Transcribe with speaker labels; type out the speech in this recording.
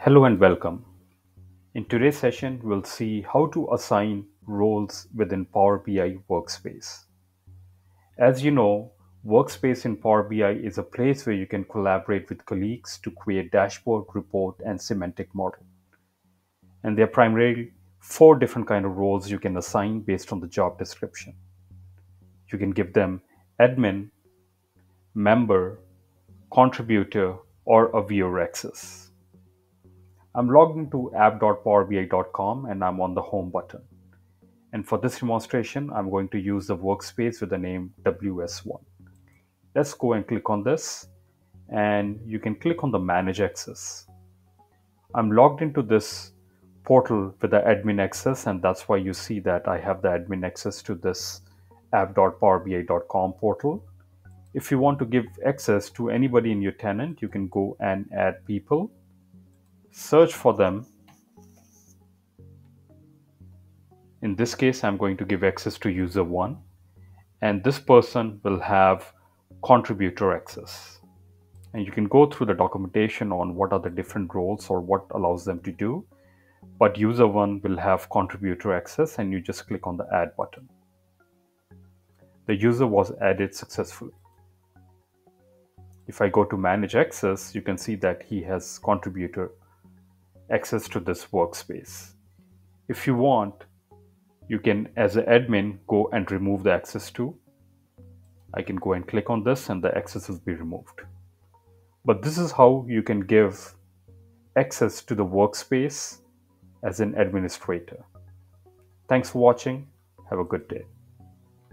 Speaker 1: Hello and welcome. In today's session, we'll see how to assign roles within Power BI Workspace. As you know, Workspace in Power BI is a place where you can collaborate with colleagues to create dashboard, report, and semantic model. And there are primarily four different kind of roles you can assign based on the job description. You can give them admin, member, contributor, or a viewer access. I'm logged into app.powerbi.com and I'm on the home button. And for this demonstration, I'm going to use the workspace with the name WS1. Let's go and click on this and you can click on the manage access. I'm logged into this portal with the admin access and that's why you see that I have the admin access to this app.powerbi.com portal. If you want to give access to anybody in your tenant, you can go and add people, search for them. In this case, I'm going to give access to user one, and this person will have contributor access. And you can go through the documentation on what are the different roles or what allows them to do. But user one will have contributor access, and you just click on the add button the user was added successfully. If I go to manage access, you can see that he has contributor access to this workspace. If you want, you can, as an admin, go and remove the access to. I can go and click on this and the access will be removed. But this is how you can give access to the workspace as an administrator. Thanks for watching. Have a good day.